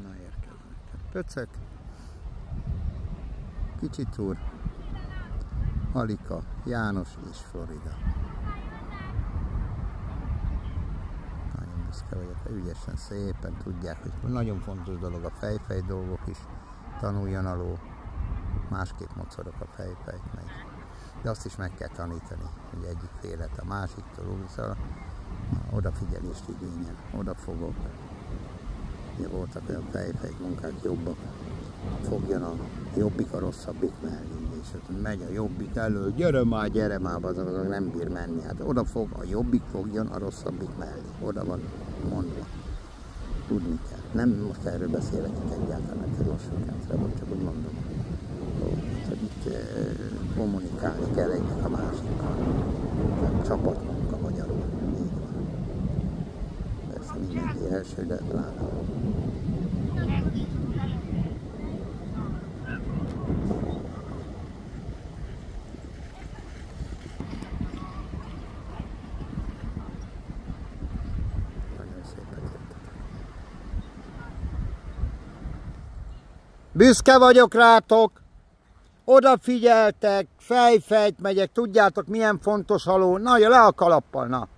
Na érkeznek. Pöcök. Kicsit úr. Alika, János és Florida. Nagyon büszke vagyok, ügyesen, szépen tudják, hogy nagyon fontos dolog a fejfej dolgok is. Tanuljon alól, másképp mocorok a fejfejt meg. De azt is meg kell tanítani, hogy egyik félet a másiktól, szóval odafigyelést igényel, odafogok. Voltak olyan fejfejt munkák jobbak, fogjon a jobbik a rosszabbik mellé, és ott megy a jobbik elő, gyere már, gyere már, az, az nem bír menni. Hát oda fog, a jobbik fogjon a rosszabbik mellé. Oda van mondva. Tudni kell. Nem most erről beszélek itt egyáltalán, ez lassú csak úgy mondom. Hogy itt eh, kommunikálni kell egyik a másikkal. Mindenki első, de pláne. Büszke vagyok rátok! Odafigyeltek, fejfejt megyek, tudjátok milyen fontos haló. Na, ja, le a kalappal, na.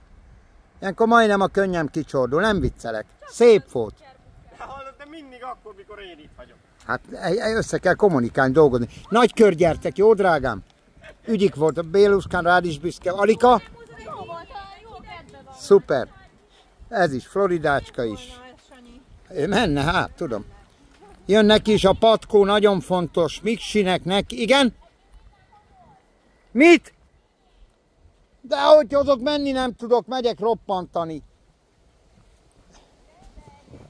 Ilyenkor majdnem a könnyem kicsordul, nem viccelek. Szép volt. De hallod, de mindig akkor, mikor én itt vagyok. Hát e- e- össze kell kommunikálni, dolgozni. Nagy kör gyertek, jó drágám? Ügyik volt, a Béluskán rád is büszke. Alika? Szuper. Ez is, Floridácska is. Menne, hát, tudom. Jön neki is a patkó, nagyon fontos. Miksinek neki, igen? Mit? De hogy azok menni nem tudok, megyek roppantani.